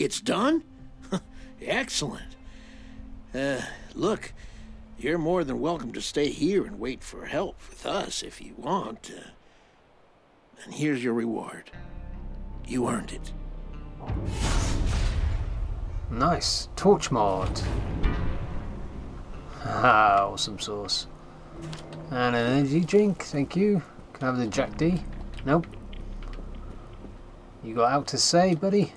It's done? Excellent. Uh, look, you're more than welcome to stay here and wait for help with us if you want. Uh, and here's your reward. You earned it. Nice. Torch mod. Ah, awesome sauce. And an energy drink, thank you. Can I have the Jack D? Nope. You got out to say, buddy?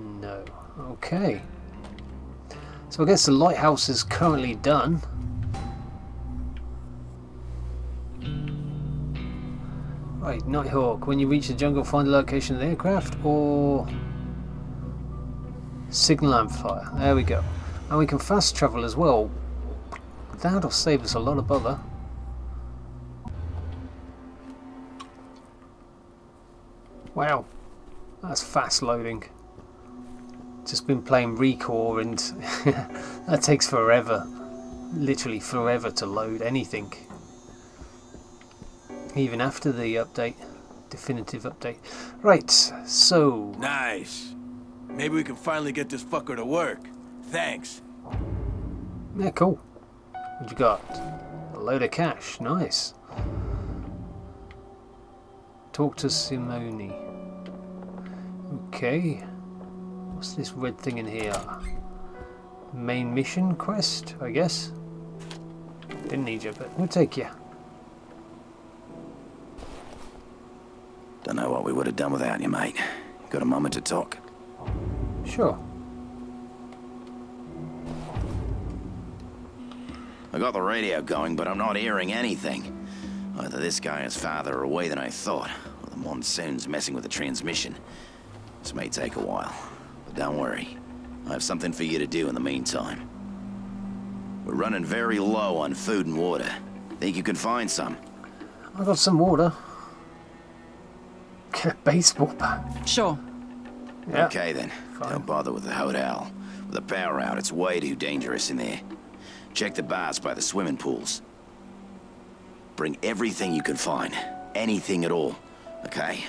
No. Okay. So I guess the lighthouse is currently done. Right, Nighthawk. When you reach the jungle, find the location of the aircraft or signal amplifier. There we go. And we can fast travel as well. That'll save us a lot of bother. Wow, that's fast loading. Just been playing Recore and that takes forever. Literally forever to load anything. Even after the update. Definitive update. Right, so... Nice. Maybe we can finally get this fucker to work. Thanks. Yeah, cool. What you got? A load of cash. Nice. Talk to Simone. Okay. What's this red thing in here? Main mission quest, I guess. Didn't need you, but we'll take you. Don't know what we would have done without you, mate. Got a moment to talk? Sure. I got the radio going, but I'm not hearing anything. Either this guy is farther away than I thought, or the monsoon's messing with the transmission. This may take a while, but don't worry. I have something for you to do in the meantime. We're running very low on food and water. Think you can find some? I got some water. Get a baseball bat. Sure. Yeah. Okay then. Fine. Don't bother with the hotel. With the power out, it's way too dangerous in there. Check the bars by the swimming pools. Bring everything you can find. Anything at all. Okay?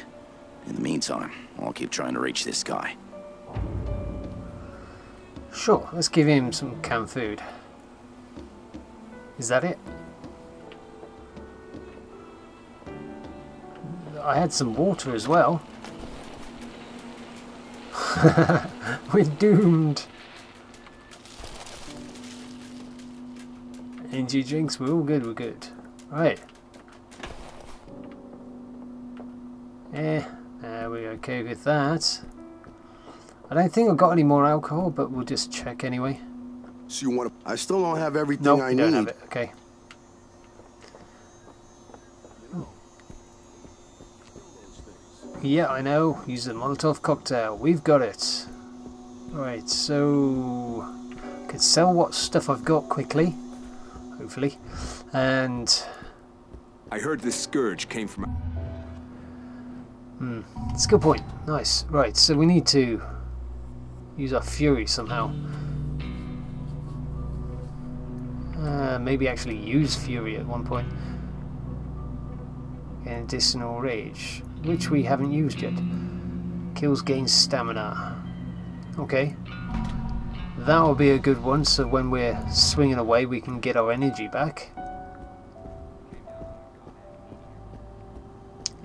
In the meantime, I'll keep trying to reach this guy. Sure, let's give him some canned food. Is that it? I had some water as well. We're doomed. Energy drinks, we're all good, we're good. Right. Eh, uh, we're okay with that. I don't think I've got any more alcohol, but we'll just check anyway. So you want to... I still don't have everything Nope, I you need. don't have it. Okay. Yeah, I know. Use the Molotov cocktail. We've got it. Right, so... I can sell what stuff I've got quickly. Hopefully. And... I heard this scourge came from. Hmm, it's a good point. Nice. Right, so we need to use our fury somehow. Uh, maybe actually use fury at one point. And additional rage, which we haven't used yet. Kills gains stamina. Okay. That will be a good one, so when we're swinging away we can get our energy back.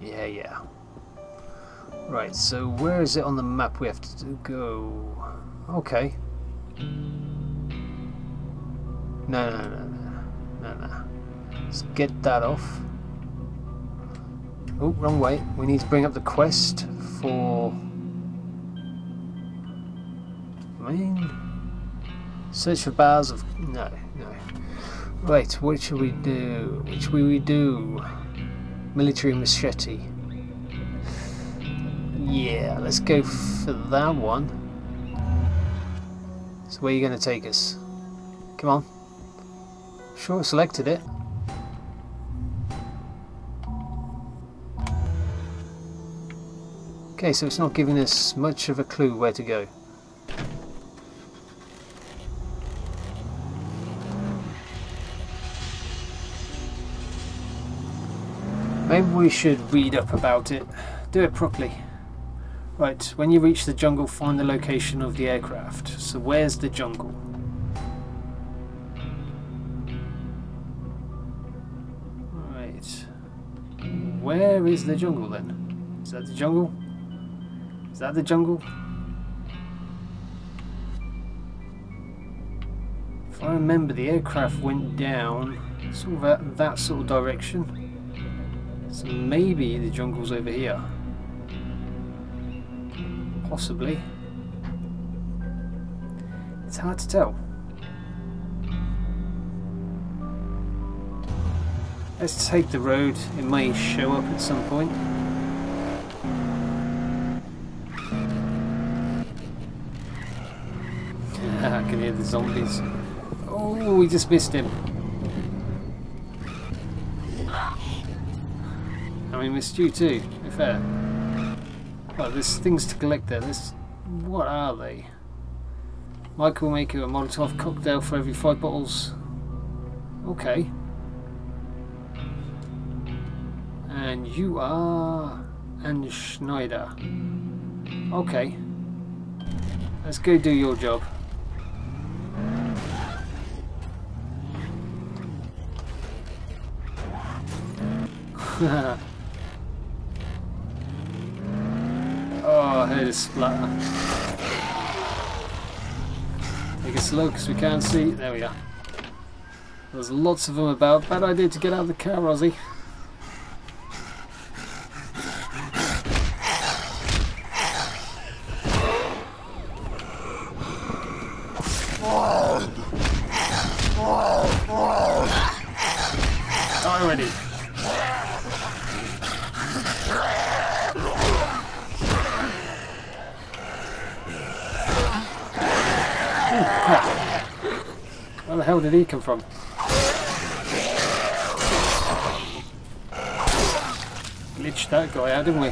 Yeah, yeah. Right, so where is it on the map we have to go? Okay. No, no, no, no, no, no. Let's get that off. Oh, wrong way. We need to bring up the quest for... Main? Search for bars of... No, no. Right, what should we do? Which will we do? Military machete. Yeah, let's go for that one. So where are you going to take us? Come on. Sure, selected it. Okay, so it's not giving us much of a clue where to go. Maybe we should read up about it. Do it properly. Right, when you reach the jungle, find the location of the aircraft. So where's the jungle? Right. Where is the jungle then? Is that the jungle? Is that the jungle? If I remember, the aircraft went down sort of that, that sort of direction. So maybe the jungle's over here. Possibly. It's hard to tell. Let's take the road. It may show up at some point. I can hear the zombies. Oh, we just missed him. And we missed you too, fair. Well, there's things to collect there. There's... What are they? Michael make you a Molotov cocktail for every five bottles. Okay. And you are... and Schneider. Okay. Let's go do your job. oh, I heard a splatter. Take it slow because we can't see. There we are. There's lots of them about. Bad idea to get out of the car, Ozzy. Already. Hell did he come from? Glitched that guy out, didn't we?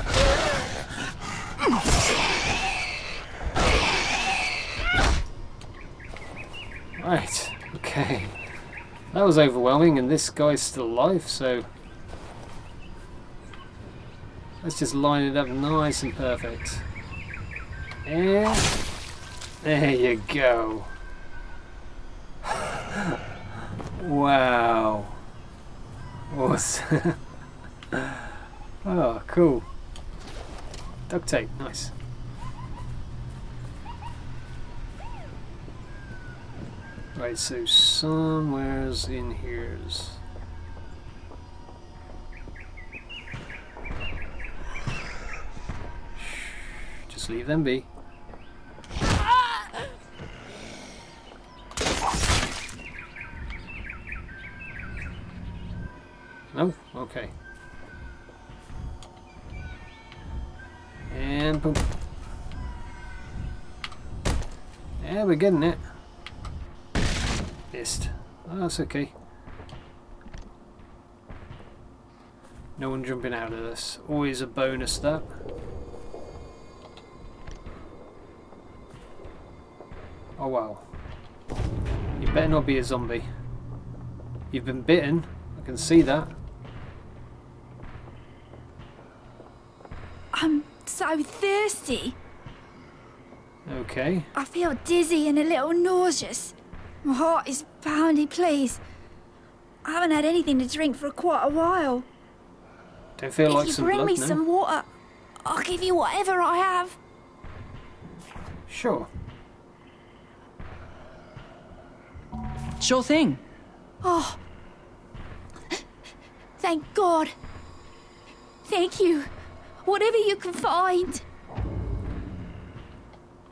Right, okay. That was overwhelming and this guy's still alive, so... Let's just line it up nice and perfect. And... There you go. Wow. Awesome. oh, cool. Duct tape, nice. Right, so somewhere's in here's. Just leave them be. No? Okay. And boom. Yeah, we're getting it. Missed. Oh, that's okay. No one jumping out of this. Always a bonus that. Oh wow. You better not be a zombie. You've been bitten. I can see that. I'm so thirsty. Okay. I feel dizzy and a little nauseous. My heart is pounding, please. I haven't had anything to drink for quite a while. Don't feel if like you bring me no? some water, I'll give you whatever I have. Sure. Sure thing. Oh. Thank God. Thank you. Whatever you can find.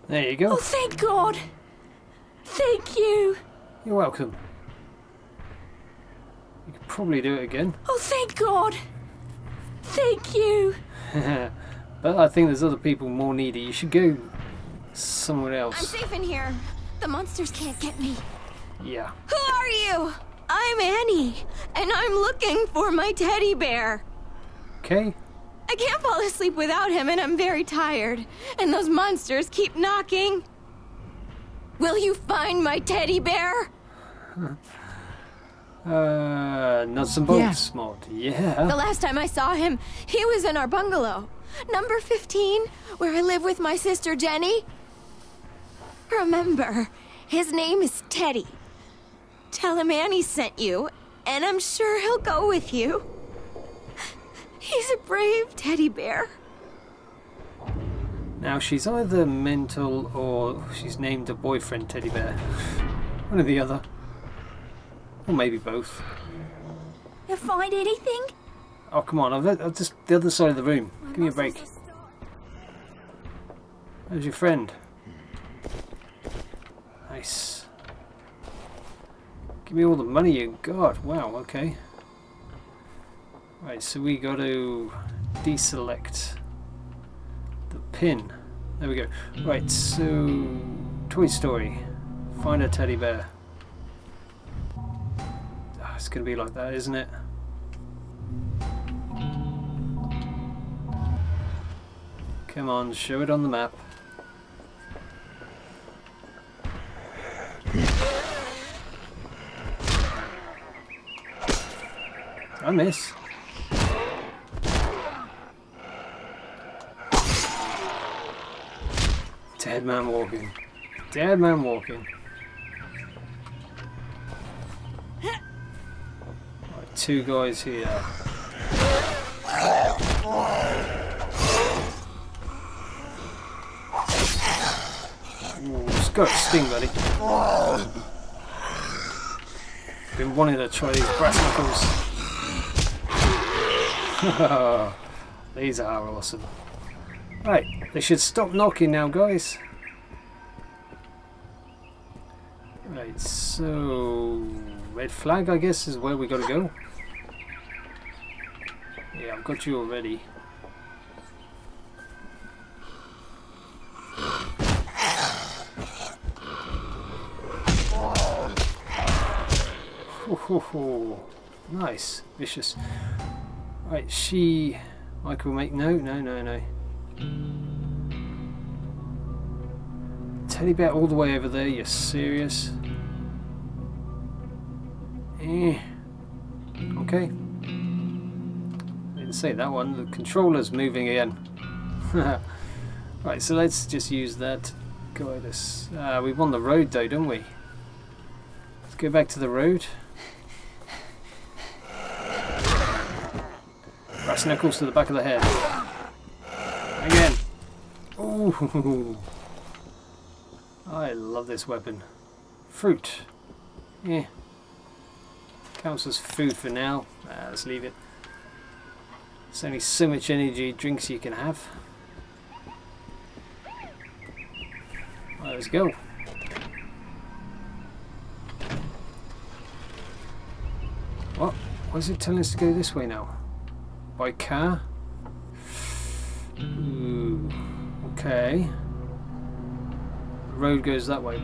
There you go. Oh, thank God. Thank you. You're welcome. You could probably do it again. Oh, thank God. Thank you. but I think there's other people more needy. You should go somewhere else. I'm safe in here. The monsters can't get me. Yeah. Who are you? I'm Annie, and I'm looking for my teddy bear. Okay. I can't fall asleep without him, and I'm very tired. And those monsters keep knocking. Will you find my teddy bear? Uh, nuts and bolts mod. The Yeah. last time I saw him, he was in our bungalow. Number 15, where I live with my sister Jenny. Remember, his name is Teddy. Tell him Annie sent you, and I'm sure he'll go with you. He's a brave teddy bear. Now she's either mental or she's named a boyfriend teddy bear. One or the other. Or maybe both. You find anything? Oh come on, I've, just the other side of the room. Give me a break. How's your friend? Nice. Give me all the money you got. Wow, okay. Right, so we got to deselect the pin. There we go. Right, so Toy Story. Find a teddy bear. Ah, it's gonna be like that, isn't it? Come on, show it on the map. I miss. Dead man walking. Dead man walking. Right, two guys here. Ooh, got a sting, buddy. Been wanting to try these brass knuckles. these are awesome. Right, they should stop knocking now, guys. Right, so red flag, I guess, is where we gotta go. Yeah, I've got you already. Ho. Nice, vicious. Right, she. Michael, make no, no, no, no. Teddy bear all the way over there. You're serious? Eh. Okay. Didn't say that one. The controller's moving again. right, so let's just use that. Uh, we won the road though, don't we? Let's go back to the road. Brass knuckles to the back of the head. Again. Ooh. I love this weapon. Fruit. Yeah. Counts as food for now. Uh, let's leave it. There's only so much energy drinks you can have. Right, let's go. What? Why is it telling us to go this way now? By car? Ooh. Okay. The road goes that way.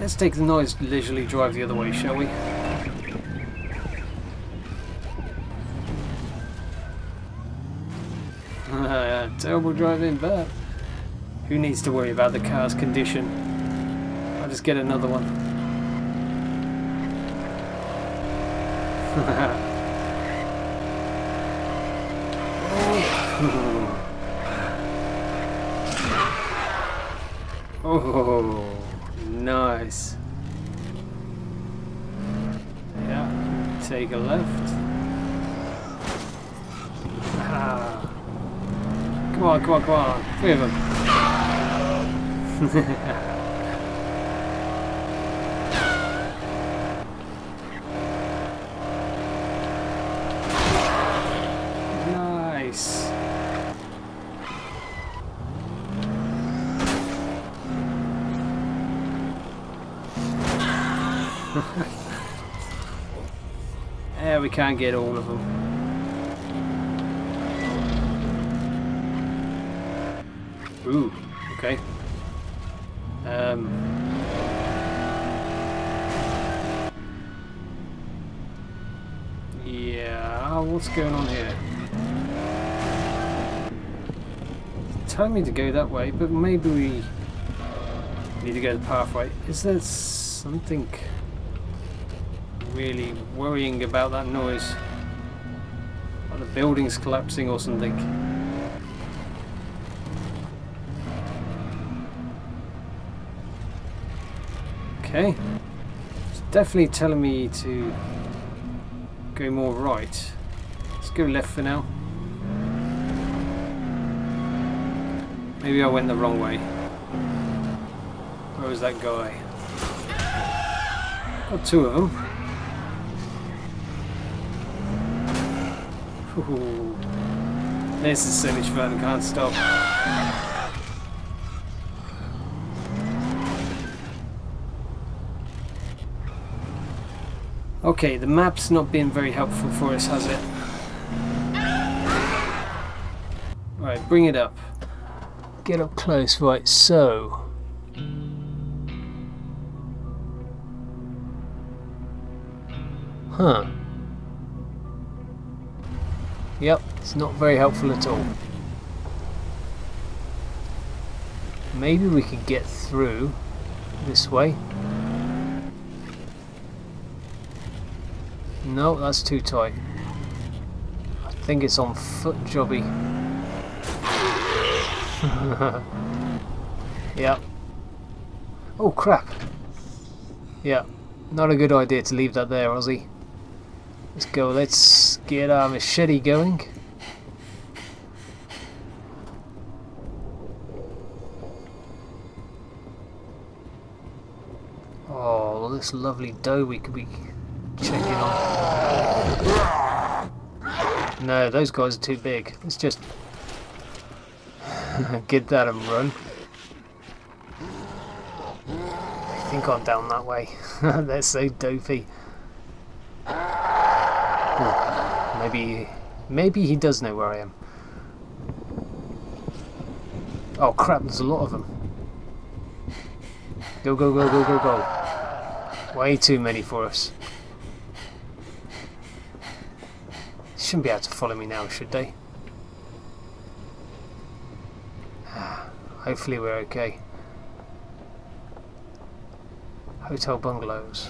Let's take the nice leisurely drive the other way, shall we? Terrible driving, but who needs to worry about the car's condition? I'll just get another one. oh, oh. Nice. Yeah, take a left. Ah. Come on, come on, come on. Three of them. nice. yeah, we can't get all of them. Ooh, okay. Um. Yeah, what's going on here? Telling me to go that way, but maybe we need to go the pathway. Is there something really worrying about that noise. Like the building's collapsing or something. Okay. It's definitely telling me to go more right. Let's go left for now. Maybe I went the wrong way. Where was that guy? Got two of them. This is so much fun, can't stop. Okay, the map's not been very helpful for us, has it? Right, bring it up. Get up close, right, so... Huh. Yep, it's not very helpful at all. Maybe we could get through this way. No, that's too tight. I think it's on foot jobby. yep. Oh crap. Yeah, not a good idea to leave that there, Ozzy. Let's go, let's get our machete going. Oh, this lovely dough we could be checking on. No, those guys are too big. Let's just get that and run. I think I'm down that way. They're so dopey. Ooh, maybe, maybe he does know where I am. Oh crap, there's a lot of them. Go, go, go, go, go, go. Way too many for us. Shouldn't be able to follow me now, should they? Ah, hopefully we're okay. Hotel bungalows.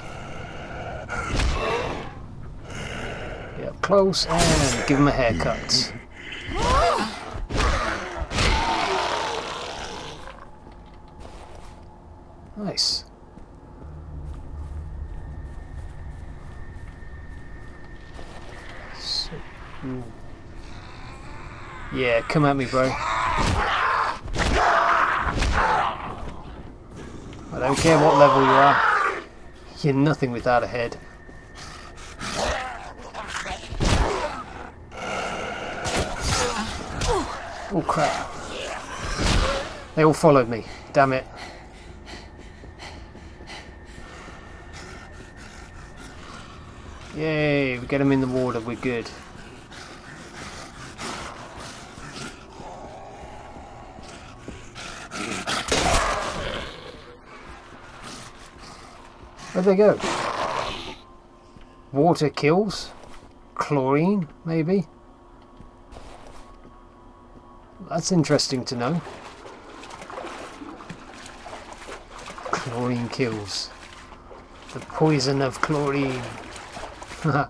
Yep, close and give him a haircut. Nice. So. Yeah, come at me, bro. I don't care what level you are. You're nothing without a head. Oh crap. They all followed me. Damn it. Yay, we get them in the water, we're good. Where'd they go? Water kills? Chlorine, maybe? That's interesting to know. Chlorine kills. The poison of chlorine. Thank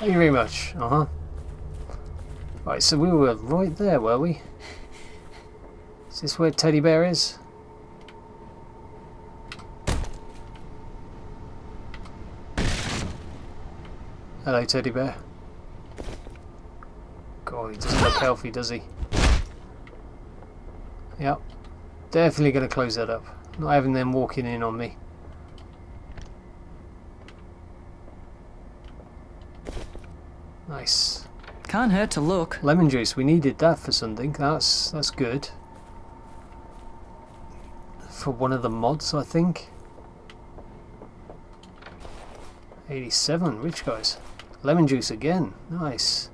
you very much. Uh-huh. Right, so we were right there, were we? Is this where Teddy Bear is? Hello, Teddy Bear. God, he doesn't look healthy, does he? Yep. Definitely going to close that up. Not having them walking in on me. Nice. Can't hurt to look. Lemon juice, we needed that for something. That's that's good. For one of the mods, I think. 87, rich guys. Lemon juice again. Nice.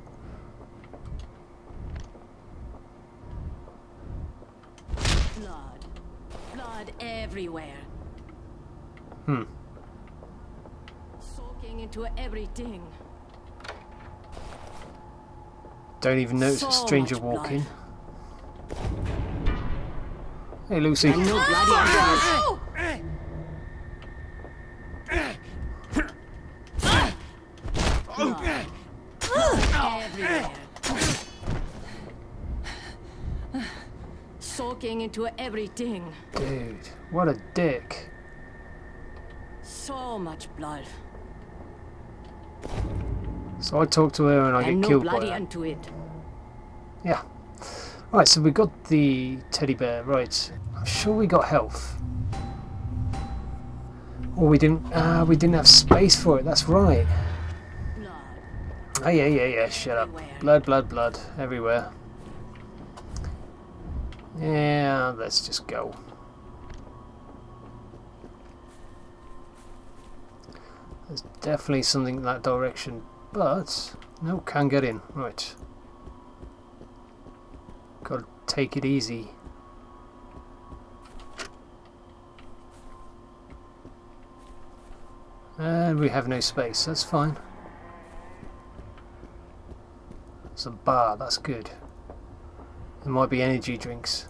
Blood. Blood everywhere. Hmm. Soaking into everything. Don't even notice a stranger blood. walking. Hey Lucy. And no bloody answers. Blood. Everywhere. Soaking into everything. Dude, what a dick. So much blood. So I talk to her and I and get no killed by bloody her. end to it. Yeah. Right, so we got the teddy bear, right. I'm sure we got health. Or we didn't ah we didn't have space for it, that's right. Blood. Oh yeah, yeah, yeah, shut up. Blood, blood, blood, everywhere. Yeah, let's just go. There's definitely something in that direction, but no, can't get in. Right. Gotta take it easy. And we have no space, that's fine. It's a bar, that's good. There might be energy drinks.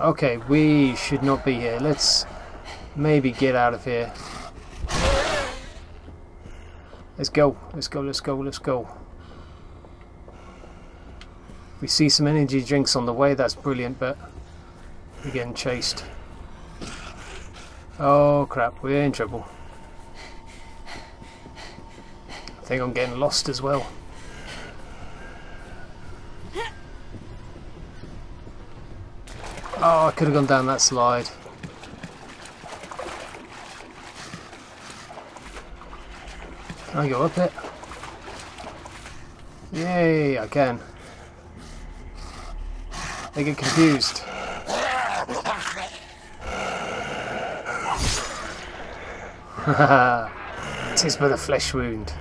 Okay, we should not be here. Let's maybe get out of here. Let's go. Let's go. Let's go. Let's go. We see some energy drinks on the way. That's brilliant, but we're getting chased. Oh crap! We're in trouble. I think I'm getting lost as well. Oh, I could have gone down that slide. I go up it? Yay, I can. They get confused. Tis but a flesh wound.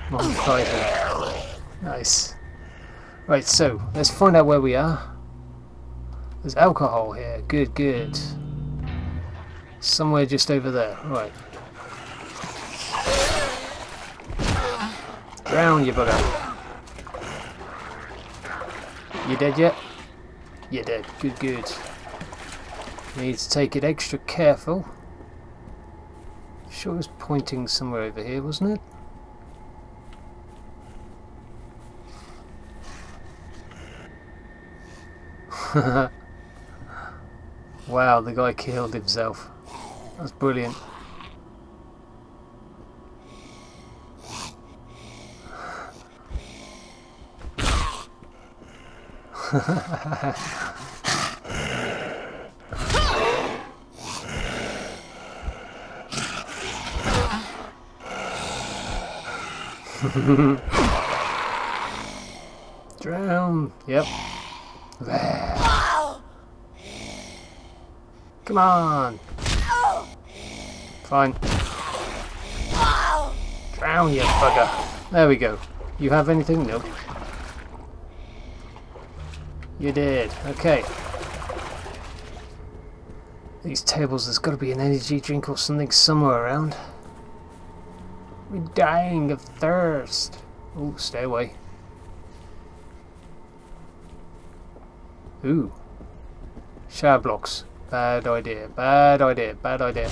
Nice. Right, so let's find out where we are. There's alcohol here. Good, good. Somewhere just over there. Right. Drown, you bugger. You dead yet? You're dead. Good, good. Need to take it extra careful. Sure it was pointing somewhere over here, wasn't it? wow, the guy killed himself. That's brilliant. Drown. Yep. There. Come on. Fine. Drown, you bugger. There we go. You have anything? Nope. You did. Okay. These tables, there's got to be an energy drink or something somewhere around. We're dying of thirst. Oh, stay away. Ooh. Shower blocks. Bad idea. Bad idea. Bad idea.